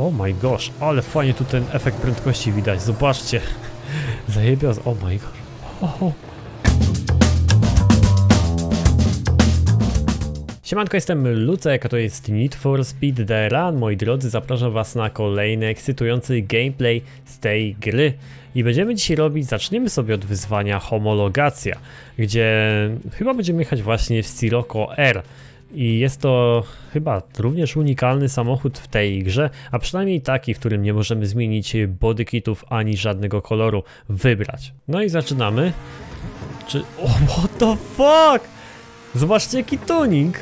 Oh my gosh, ale fajnie tu ten efekt prędkości widać, zobaczcie. Zajebia, oh my gosh. Oho. Siemanko, jestem Lucek, a to jest Need for Speed The Run. Moi drodzy, zapraszam was na kolejny ekscytujący gameplay z tej gry. I będziemy dzisiaj robić, zaczniemy sobie od wyzwania homologacja, gdzie chyba będziemy jechać właśnie w Sirocco R. I jest to chyba również unikalny samochód w tej grze, a przynajmniej taki, w którym nie możemy zmienić bodykitów ani żadnego koloru wybrać. No i zaczynamy. Czy... What the fuck! Zobaczcie jaki tuning!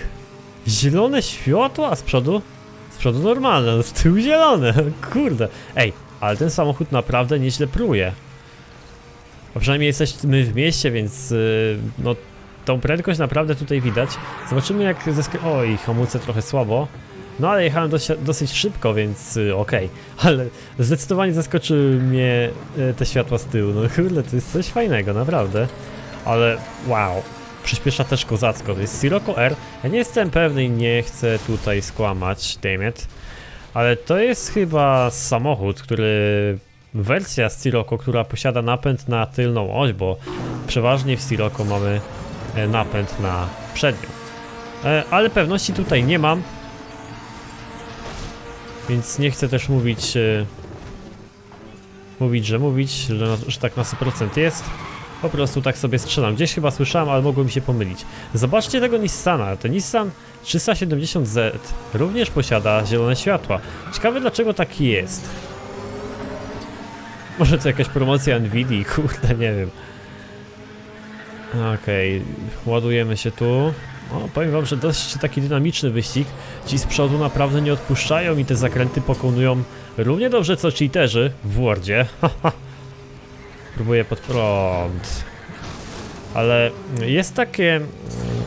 Zielone światło, a z przodu? Z przodu normalne, z tyłu zielone, kurde. Ej, ale ten samochód naprawdę nieźle pruje. A przynajmniej jesteśmy w mieście, więc yy, no tą prędkość naprawdę tutaj widać. Zobaczymy jak zesk... Oj, hamulce trochę słabo. No ale jechałem dość, dosyć szybko, więc yy, okej. Ale zdecydowanie zaskoczyły mnie yy, te światła z tyłu. No kurde, to jest coś fajnego, naprawdę. Ale wow, przyspiesza też kozacko. To jest Sirocco R. Ja nie jestem pewny i nie chcę tutaj skłamać, damn it. Ale to jest chyba samochód, który... Wersja Sirocco, która posiada napęd na tylną oś, bo przeważnie w Sirocco mamy napęd na przednią. E, Ale pewności tutaj nie mam. Więc nie chcę też mówić... e, Mówić, że mówić, że, że tak na 100% jest. Po prostu tak sobie strzelam. Gdzieś chyba słyszałem, ale mogło mi się pomylić. Zobaczcie tego Nissana. Ten Nissan 370Z również posiada zielone światła. Ciekawe dlaczego taki jest. Może to jakaś promocja Nvidia, kurde, nie wiem. Okej, ładujemy się tu. O, powiem wam, że dość taki dynamiczny wyścig. Ci z przodu naprawdę nie odpuszczają i te zakręty pokonują równie dobrze co cheaterzy w Wordzie. Próbuję pod prąd. Ale jest takie.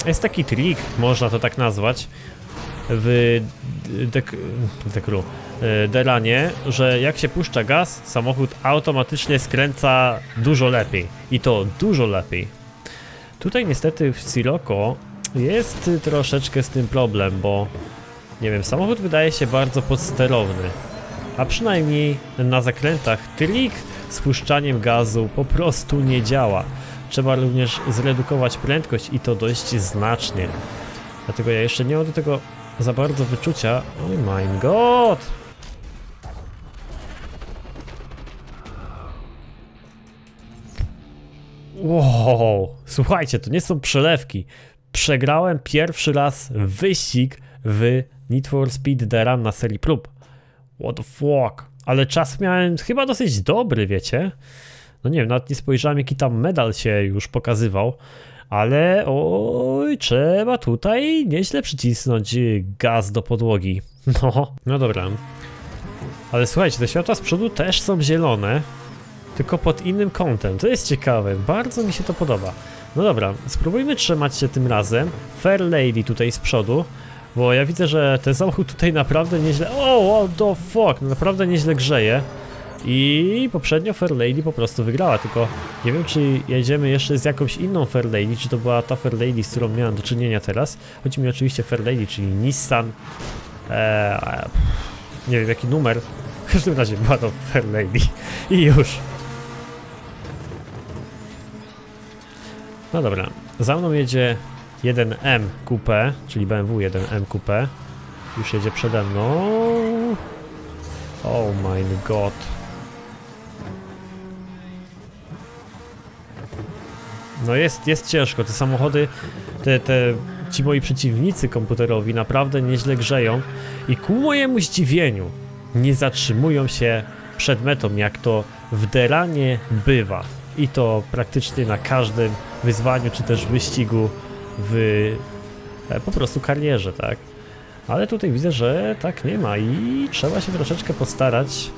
Jest taki trik, można to tak nazwać. W dek, dekru. Deranie, że jak się puszcza gaz, samochód automatycznie skręca dużo lepiej. I to dużo lepiej. Tutaj niestety w Sirocco jest troszeczkę z tym problem, bo nie wiem, samochód wydaje się bardzo podsterowny. A przynajmniej na zakrętach trik z puszczaniem gazu po prostu nie działa. Trzeba również zredukować prędkość i to dość znacznie. Dlatego ja jeszcze nie mam do tego za bardzo wyczucia. Oh my god! Wow, słuchajcie, to nie są przelewki. Przegrałem pierwszy raz wyścig w Need for Speed The Run na serii prób. What the fuck? Ale czas miałem chyba dosyć dobry, wiecie? No nie wiem, nawet nie spojrzałem jaki tam medal się już pokazywał. Ale oj, trzeba tutaj nieźle przycisnąć gaz do podłogi. No, no dobra. Ale słuchajcie, te światła z przodu też są zielone. Tylko pod innym kątem. To jest ciekawe, bardzo mi się to podoba. No dobra, spróbujmy trzymać się tym razem. Fair Lady tutaj z przodu. Bo ja widzę, że ten samochód tutaj naprawdę nieźle... O, what the fuck, no naprawdę nieźle grzeje. I poprzednio Fair Lady po prostu wygrała, tylko nie wiem czy jedziemy jeszcze z jakąś inną Fair Lady, czy to była ta Fair Lady, z którą miałem do czynienia teraz. Chodzi mi oczywiście Fair Lady, czyli Nissan... Eee, nie wiem jaki numer. W każdym razie była to Fair Lady. I już. No dobra, za mną jedzie 1M Coupe, czyli BMW 1M Coupe. Już jedzie przede mną. Oh my god. No jest, jest ciężko, te samochody, te, te, ci moi przeciwnicy komputerowi naprawdę nieźle grzeją i ku mojemu zdziwieniu nie zatrzymują się przed metą, jak to w deranie bywa. I to praktycznie na każdym wyzwaniu, czy też wyścigu w e, po prostu karierze, tak? Ale tutaj widzę, że tak nie ma i trzeba się troszeczkę postarać,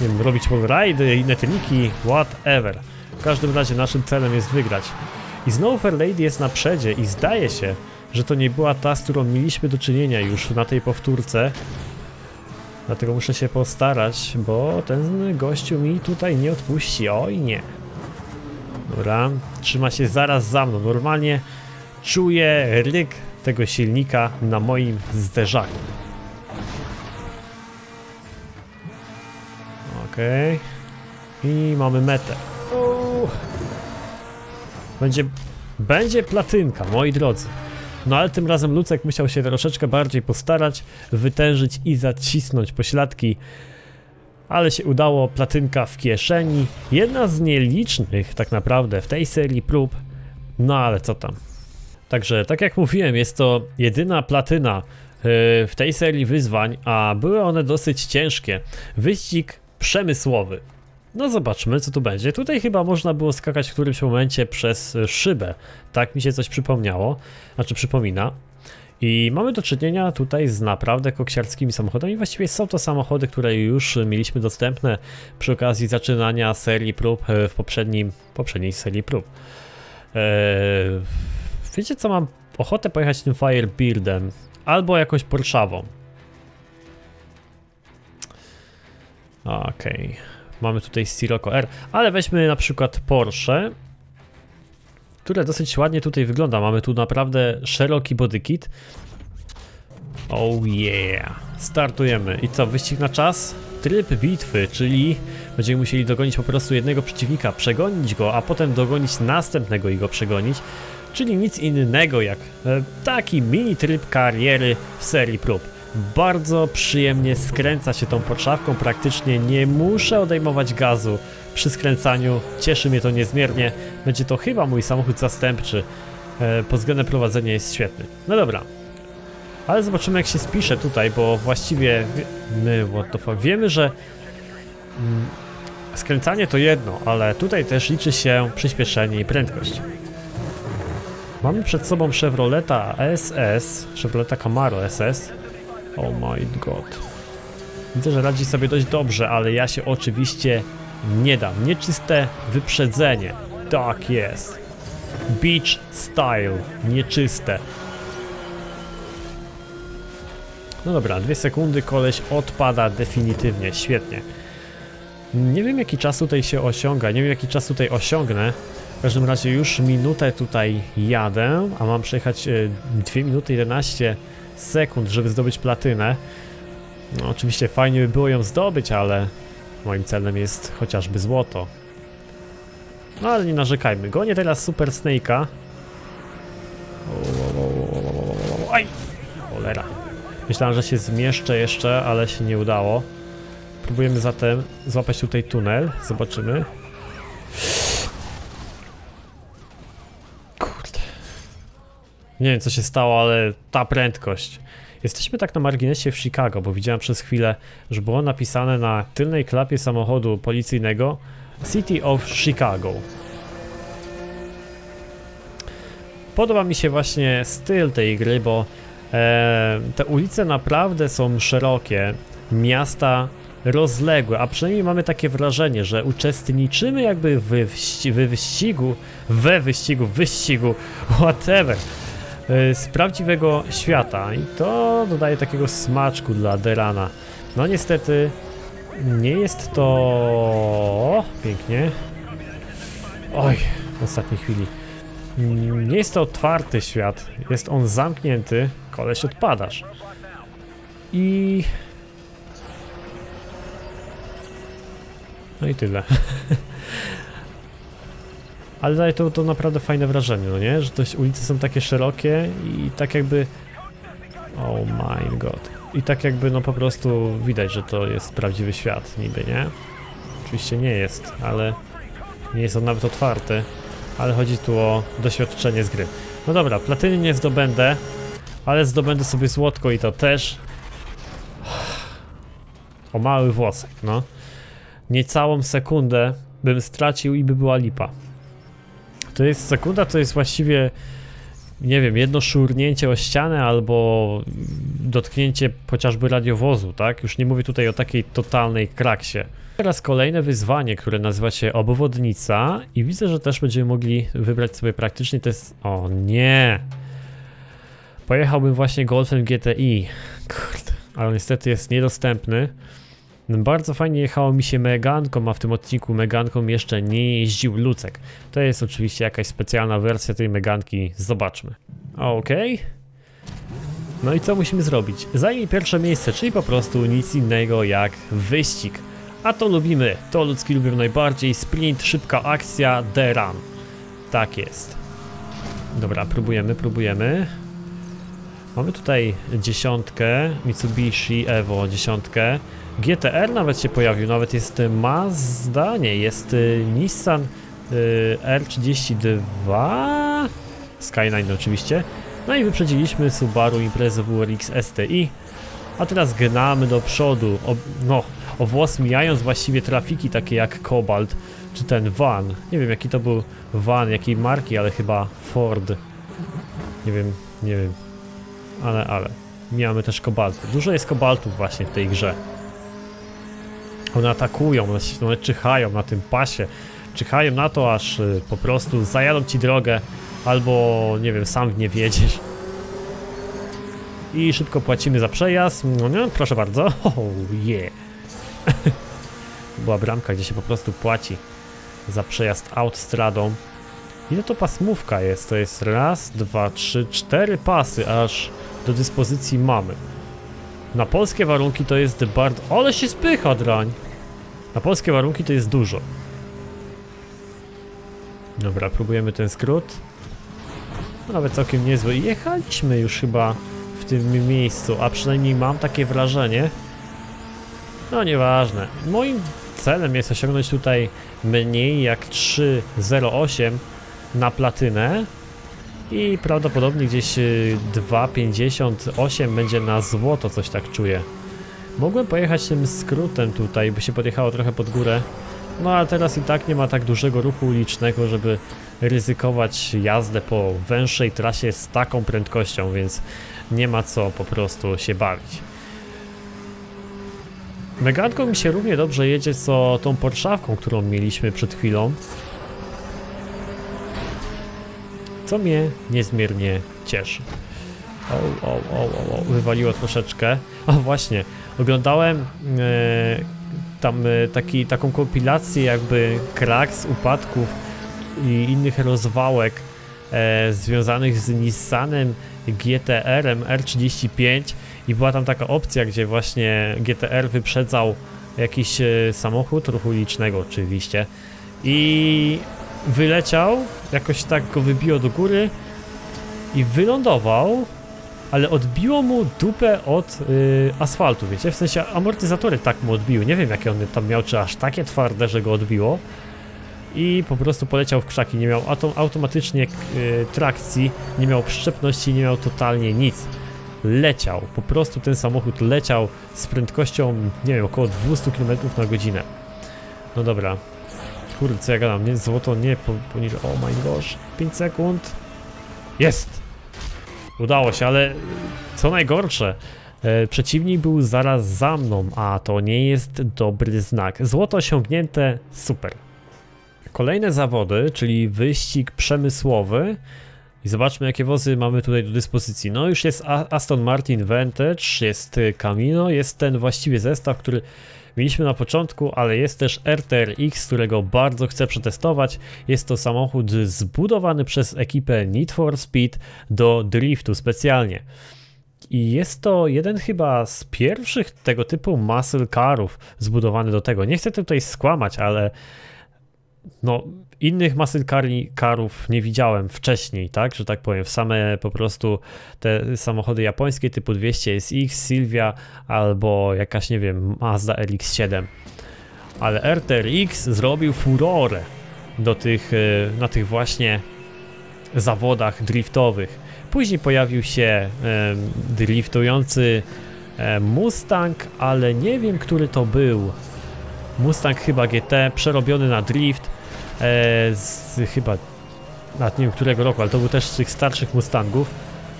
nie wiem, robić rajdy, inne tylniki, whatever. W każdym razie naszym celem jest wygrać. I znowu Fair Lady jest na przedzie i zdaje się, że to nie była ta, z którą mieliśmy do czynienia już na tej powtórce. Dlatego muszę się postarać, bo ten gościu mi tutaj nie odpuści. Oj nie. Dobra, trzyma się zaraz za mną. Normalnie czuję ryk tego silnika na moim zderzaku. Okej. I mamy metę. Będzie, będzie platynka, moi drodzy. No ale tym razem Lucek musiał się troszeczkę bardziej postarać, wytężyć i zacisnąć pośladki. Ale się udało, platynka w kieszeni. Jedna z nielicznych tak naprawdę w tej serii prób. No ale co tam. Także tak jak mówiłem, jest to jedyna platyna yy, w tej serii wyzwań, a były one dosyć ciężkie. Wyścig przemysłowy. No zobaczmy co tu będzie. Tutaj chyba można było skakać w którymś momencie przez szybę. Tak mi się coś przypomniało, znaczy przypomina. I mamy do czynienia tutaj z naprawdę koksiarskimi samochodami. Właściwie są to samochody, które już mieliśmy dostępne przy okazji zaczynania serii prób w poprzednim, poprzedniej serii prób. Eee, wiecie co, mam ochotę pojechać tym Firebeardem albo jakąś Porszawą. Okej. Okay. Mamy tutaj Sirocco R, ale weźmy na przykład Porsche, które dosyć ładnie tutaj wygląda. Mamy tu naprawdę szeroki bodykit. Oh yeah. Startujemy. I co, wyścig na czas? Tryb bitwy, czyli będziemy musieli dogonić po prostu jednego przeciwnika, przegonić go, a potem dogonić następnego i go przegonić. Czyli nic innego jak e, taki mini tryb kariery w serii prób. Bardzo przyjemnie skręca się tą podszawką, praktycznie nie muszę odejmować gazu przy skręcaniu. Cieszy mnie to niezmiernie. Będzie to chyba mój samochód zastępczy. E, pod względem prowadzenia jest świetny. No dobra. Ale zobaczymy jak się spisze tutaj, bo właściwie my, what the fuck, wiemy, że mm, skręcanie to jedno, ale tutaj też liczy się przyspieszenie i prędkość. Mamy przed sobą Chevroleta SS, Chevroleta Camaro SS, Oh my god. Widzę, że radzi sobie dość dobrze, ale ja się oczywiście nie dam. Nieczyste wyprzedzenie. Tak jest. Beach style. Nieczyste. No dobra, dwie sekundy, koleś odpada definitywnie, świetnie. Nie wiem jaki czas tutaj się osiąga, nie wiem jaki czas tutaj osiągnę. W każdym razie już minutę tutaj jadę, a mam przejechać 2 e, minuty 11 sekund, żeby zdobyć platynę. No, oczywiście fajnie by było ją zdobyć, ale moim celem jest chociażby złoto. No ale nie narzekajmy. Gonię teraz Super Snake'a. Aj! Cholera. Myślałem, że się zmieszczę jeszcze, ale się nie udało. Próbujemy zatem złapać tutaj tunel. Zobaczymy. Nie wiem co się stało, ale ta prędkość. Jesteśmy tak na marginesie w Chicago, bo widziałem przez chwilę, że było napisane na tylnej klapie samochodu policyjnego City of Chicago. Podoba mi się właśnie styl tej gry, bo e, te ulice naprawdę są szerokie, miasta rozległe, a przynajmniej mamy takie wrażenie, że uczestniczymy jakby w, wyści w wyścigu, we wyścigu, wyścigu, whatever. E, z prawdziwego świata i to dodaje takiego smaczku dla Derana. No niestety nie jest to... pięknie. Oj, w ostatniej chwili. Nie jest to otwarty świat, jest on zamknięty, koleś odpadasz. I... No i tyle. Ale daje to, to naprawdę fajne wrażenie, no nie? Że te ulice są takie szerokie i tak jakby... Oh my god. I tak jakby no po prostu widać, że to jest prawdziwy świat niby, nie? Oczywiście nie jest, ale nie jest on nawet otwarty. Ale chodzi tu o doświadczenie z gry. No dobra, platyny nie zdobędę, ale zdobędę sobie złotko i to też. O mały włosek, no. Niecałą sekundę bym stracił i by była lipa. To jest sekunda, to jest właściwie nie wiem, jedno szurnięcie o ścianę albo dotknięcie chociażby radiowozu, tak? Już nie mówię tutaj o takiej totalnej kraksie. Teraz kolejne wyzwanie, które nazywa się obwodnica i widzę, że też będziemy mogli wybrać sobie praktycznie test... O nie! Pojechałbym właśnie Golfem GTI. Kurde, ale niestety jest niedostępny. Bardzo fajnie jechało mi się Meganką, a w tym odcinku Meganką jeszcze nie jeździł Lucek. To jest oczywiście jakaś specjalna wersja tej Meganki, zobaczmy. Okej. Okay. No i co musimy zrobić? Zajmij pierwsze miejsce, czyli po prostu nic innego jak wyścig. A to lubimy, to ludzki lubią najbardziej. Sprint, szybka akcja, the run. Tak jest. Dobra, próbujemy, próbujemy. Mamy tutaj dziesiątkę, Mitsubishi Evo dziesiątkę. GTR nawet się pojawił, nawet jest Mazda, nie, jest y, Nissan y, R32 Skyline oczywiście. No i wyprzedziliśmy Subaru Impreza WRX STI. A teraz gnamy do przodu, o, no, o włos mijając właściwie trafiki takie jak Cobalt, czy ten van. Nie wiem jaki to był van, jakiej marki, ale chyba Ford. Nie wiem, nie wiem. Ale, ale. Mijamy też kobalty. Dużo jest kobaltów właśnie w tej grze. One atakują, one, one czyhają na tym pasie. Czyhają na to, aż y, po prostu zajadą ci drogę, albo nie wiem, sam w nie wiedziesz. I szybko płacimy za przejazd. No proszę bardzo. Oh yeah. Była bramka, gdzie się po prostu płaci za przejazd autostradą. Ile to pasmówka jest? To jest raz, dwa, trzy, cztery pasy, aż do dyspozycji mamy. Na polskie warunki to jest bardzo... Ale się spycha drań! Na polskie warunki to jest dużo. Dobra, próbujemy ten skrót. Nawet całkiem niezły. Jechaliśmy już chyba w tym miejscu, a przynajmniej mam takie wrażenie. No nieważne. Moim celem jest osiągnąć tutaj mniej jak 3.08 na platynę i prawdopodobnie gdzieś 2,58 y, będzie na złoto, coś tak czuję. Mogłem pojechać tym skrótem tutaj, by się podjechało trochę pod górę, no ale teraz i tak nie ma tak dużego ruchu ulicznego, żeby ryzykować jazdę po węższej trasie z taką prędkością, więc nie ma co po prostu się bawić. Meganką mi się równie dobrze jedzie co tą Porszawką, którą mieliśmy przed chwilą. Co mnie niezmiernie cieszy. O, o, o, o, o wywaliło troszeczkę. O właśnie, oglądałem e, tam e, taki, taką kompilację jakby kraks, upadków i innych rozwałek e, związanych z Nissanem GTR-em R35 i była tam taka opcja, gdzie właśnie GTR wyprzedzał jakiś e, samochód ruchu ulicznego oczywiście i wyleciał, jakoś tak go wybiło do góry i wylądował, ale odbiło mu dupę od y, asfaltu, wiecie? W sensie amortyzatory tak mu odbiły. Nie wiem, jakie on tam miał, czy aż takie twarde, że go odbiło. I po prostu poleciał w krzaki. Nie miał autom automatycznie y, trakcji, nie miał przyczepności, nie miał totalnie nic. Leciał, po prostu ten samochód leciał z prędkością, nie wiem, około 200 km na godzinę. No dobra, Kurde, co ja gadam, nie, złoto nie poniżej, oh my gosh, 5 sekund. Jest! Udało się, ale co najgorsze, e, przeciwnik był zaraz za mną, a to nie jest dobry znak. Złoto osiągnięte, super. Kolejne zawody, czyli wyścig przemysłowy. I zobaczmy jakie wozy mamy tutaj do dyspozycji. No już jest Aston Martin Vantage, jest Camino, jest ten właściwy zestaw, który mieliśmy na początku, ale jest też RTR-X, którego bardzo chcę przetestować. Jest to samochód zbudowany przez ekipę Need for Speed do driftu specjalnie. I jest to jeden chyba z pierwszych tego typu muscle carów zbudowany do tego. Nie chcę tutaj skłamać, ale no, innych muscle carów nie widziałem wcześniej, tak, że tak powiem, same po prostu te samochody japońskie typu 200 SX, Silvia albo jakaś, nie wiem, Mazda RX-7. Ale RTR-X zrobił furorę do tych, e, na tych właśnie zawodach driftowych. Później pojawił się driftujący e, Mustang, ale nie wiem, który to był. Mustang chyba GT, przerobiony na drift z chyba, nawet nie wiem którego roku, ale to był też z tych starszych Mustangów.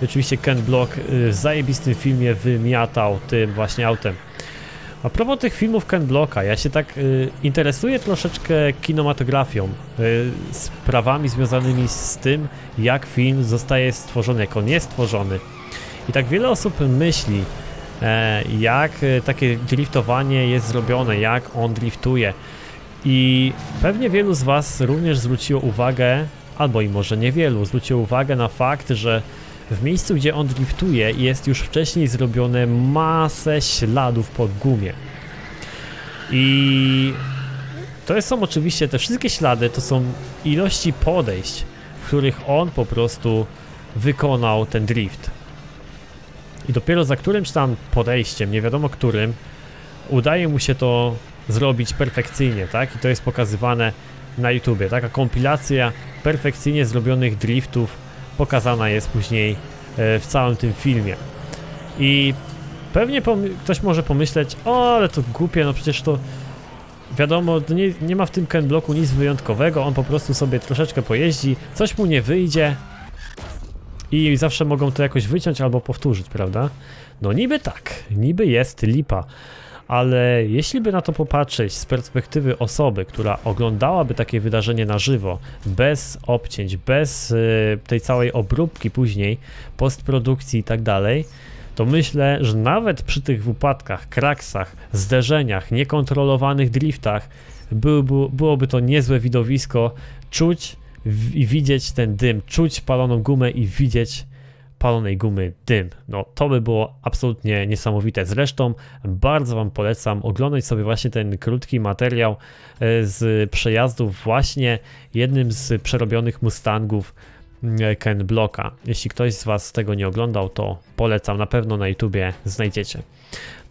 I oczywiście Ken Block y, w zajebistym filmie wymiatał tym właśnie autem. A propos tych filmów Ken Blocka, ja się tak y, interesuję troszeczkę kinematografią, y, sprawami związanymi z tym, jak film zostaje stworzony, jak on jest stworzony. I tak wiele osób myśli, e, jak e, takie driftowanie jest zrobione, jak on driftuje. I pewnie wielu z Was również zwróciło uwagę, albo i może niewielu, zwróciło uwagę na fakt, że w miejscu, gdzie on driftuje, jest już wcześniej zrobione masę śladów po gumie. I to są oczywiście te wszystkie ślady, to są ilości podejść, w których on po prostu wykonał ten drift. I dopiero za którymś tam podejściem, nie wiadomo którym, udaje mu się to zrobić perfekcyjnie, tak? I to jest pokazywane na YouTubie. Taka kompilacja perfekcyjnie zrobionych driftów pokazana jest później e, w całym tym filmie. I pewnie ktoś może pomyśleć, o ale to głupie, no przecież to wiadomo, nie, nie ma w tym Ken bloku nic wyjątkowego, on po prostu sobie troszeczkę pojeździ, coś mu nie wyjdzie i zawsze mogą to jakoś wyciąć albo powtórzyć, prawda? No niby tak, niby jest lipa, ale jeśli by na to popatrzeć z perspektywy osoby, która oglądałaby takie wydarzenie na żywo, bez obcięć, bez y, tej całej obróbki później, postprodukcji i tak dalej, to myślę, że nawet przy tych wypadkach, kraksach, zderzeniach, niekontrolowanych driftach byłoby, byłoby to niezłe widowisko, czuć i widzieć ten dym, czuć paloną gumę i widzieć palonej gumy dym. No to by było absolutnie niesamowite. Zresztą bardzo Wam polecam oglądać sobie właśnie ten krótki materiał e, z przejazdów właśnie jednym z przerobionych Mustangów mm, Ken Blocka. Jeśli ktoś z Was tego nie oglądał, to polecam, na pewno na YouTubie znajdziecie.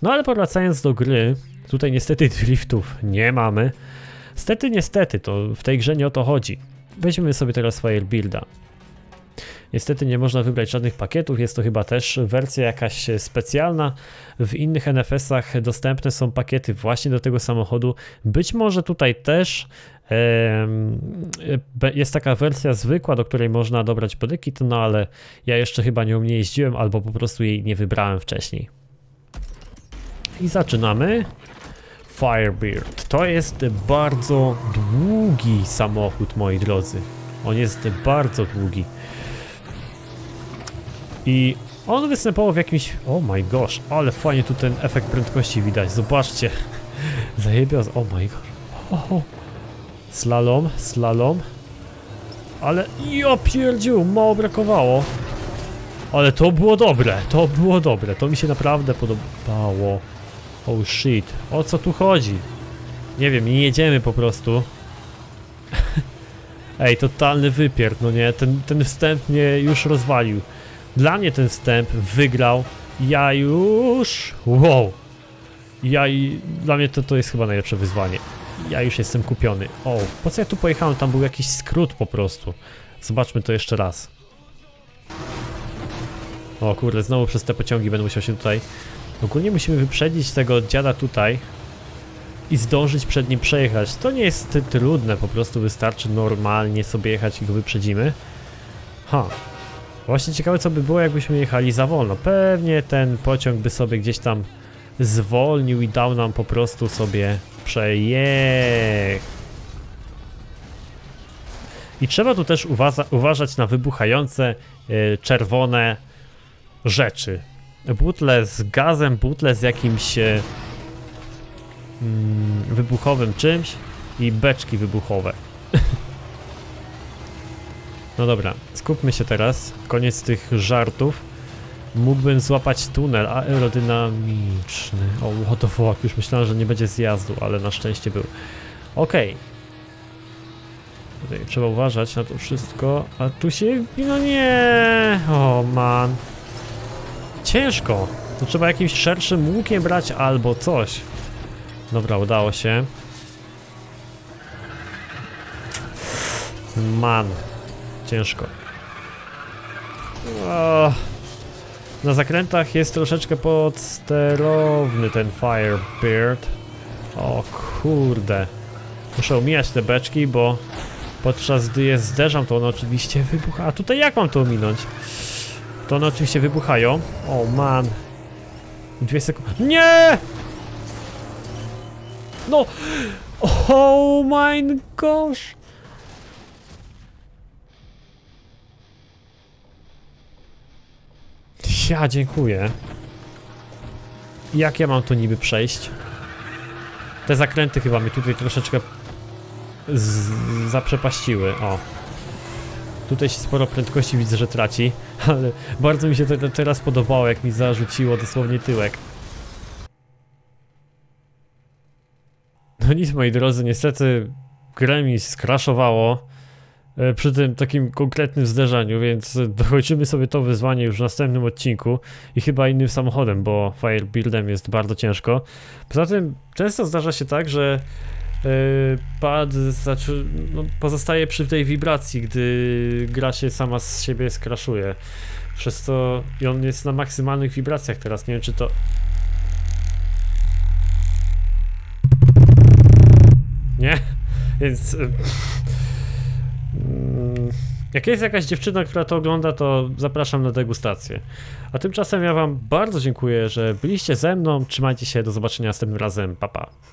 No ale powracając do gry, tutaj niestety driftów nie mamy. Stety, niestety, to w tej grze nie o to chodzi. Weźmy sobie teraz Firebuilda. Niestety nie można wybrać żadnych pakietów, jest to chyba też wersja jakaś specjalna. W innych NFS-ach dostępne są pakiety właśnie do tego samochodu. Być może tutaj też jest taka wersja zwykła, do której można dobrać podykit, no ale ja jeszcze chyba nią nie jeździłem, albo po prostu jej nie wybrałem wcześniej. I zaczynamy. Firebeard. To jest bardzo długi samochód, moi drodzy. On jest bardzo długi. I on występował w jakimś... Oh my gosh, ale fajnie tu ten efekt prędkości widać. Zobaczcie. Zajebiał... Oh my gosh. Oh. Slalom, slalom. Ale ja pierdziu, mało brakowało. Ale to było dobre, to było dobre, to mi się naprawdę podobało. Oh shit, o co tu chodzi? Nie wiem, nie jedziemy po prostu. Ej, totalny wypierd, no nie, ten, ten wstęp mnie już rozwalił. Dla mnie ten wstęp wygrał. Ja już... Wow! Ja i... Dla mnie to, to jest chyba najlepsze wyzwanie. Ja już jestem kupiony. O, po co ja tu pojechałem? Tam był jakiś skrót po prostu. Zobaczmy to jeszcze raz. O kurde, znowu przez te pociągi będę musiał się tutaj... Ogólnie musimy wyprzedzić tego dziada tutaj i zdążyć przed nim przejechać. To nie jest trudne, po prostu wystarczy normalnie sobie jechać i go wyprzedzimy. Ha, Właśnie ciekawe co by było jakbyśmy jechali za wolno. Pewnie ten pociąg by sobie gdzieś tam zwolnił i dał nam po prostu sobie przejechać. I trzeba tu też uważać na wybuchające y, czerwone rzeczy. Butle z gazem, butle z jakimś y, wybuchowym czymś i beczki wybuchowe. No dobra, skupmy się teraz. Koniec tych żartów. Mógłbym złapać tunel aerodynamiczny. O, what the fuck, już myślałem, że nie będzie zjazdu, ale na szczęście był. Okej. Okay. Trzeba uważać na to wszystko. A tu się... No nie! O, man. Ciężko. To trzeba jakimś szerszym łukiem brać albo coś. Dobra, udało się. Man. Ciężko. O, na zakrętach jest troszeczkę podsterowny ten Firebird. O kurde. Muszę omijać te beczki, bo podczas gdy je zderzam, to one oczywiście wybucha. A tutaj jak mam to ominąć? To one oczywiście wybuchają. O man. Dwie sekundy. Nie! No! Oh my gosh! Ja dziękuję. Jak ja mam to niby przejść? Te zakręty chyba mnie tutaj troszeczkę zaprzepaściły. O. Tutaj się sporo prędkości widzę, że traci, ale bardzo mi się to teraz podobało, jak mi zarzuciło dosłownie tyłek. No nic moi drodzy, niestety grę mi skraszowało przy tym takim konkretnym zderzeniu, więc dochodzimy sobie to wyzwanie już w następnym odcinku i chyba innym samochodem, bo Firebuildem jest bardzo ciężko. Poza tym często zdarza się tak, że e, pad zaczy, no, pozostaje przy tej wibracji, gdy gra się sama z siebie skraszuje. Przez to i on jest na maksymalnych wibracjach teraz. Nie wiem, czy to. Nie? Więc. Jak jest jakaś dziewczyna, która to ogląda, to zapraszam na degustację. A tymczasem ja Wam bardzo dziękuję, że byliście ze mną. Trzymajcie się, do zobaczenia następnym razem. Pa, pa.